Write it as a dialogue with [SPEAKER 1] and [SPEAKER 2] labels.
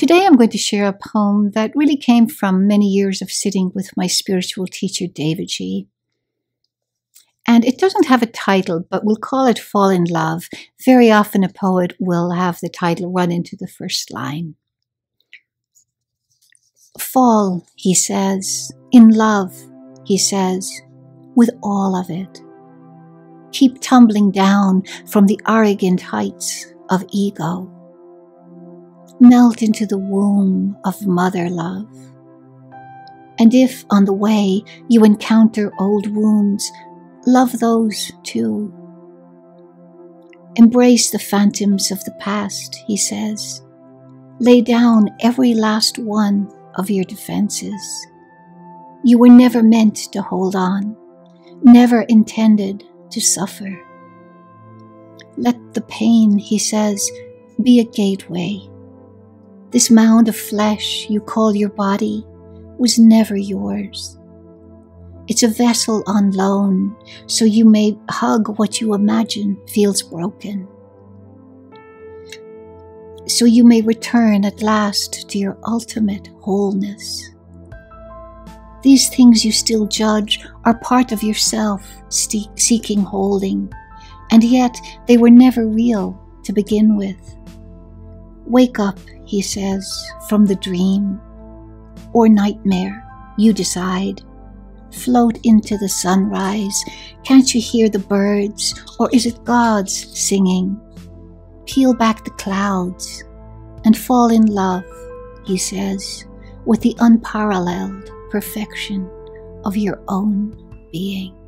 [SPEAKER 1] Today I'm going to share a poem that really came from many years of sitting with my spiritual teacher, David G. And it doesn't have a title, but we'll call it Fall in Love. Very often a poet will have the title run into the first line. Fall, he says, in love, he says, with all of it. Keep tumbling down from the arrogant heights of ego. Melt into the womb of mother love. And if on the way you encounter old wounds, love those too. Embrace the phantoms of the past, he says. Lay down every last one of your defenses. You were never meant to hold on, never intended to suffer. Let the pain, he says, be a gateway. This mound of flesh you call your body was never yours. It's a vessel on loan, so you may hug what you imagine feels broken. So you may return at last to your ultimate wholeness. These things you still judge are part of yourself seeking holding, and yet they were never real to begin with. Wake up, he says, from the dream or nightmare, you decide. Float into the sunrise. Can't you hear the birds, or is it God's singing? Peel back the clouds and fall in love, he says, with the unparalleled perfection of your own being.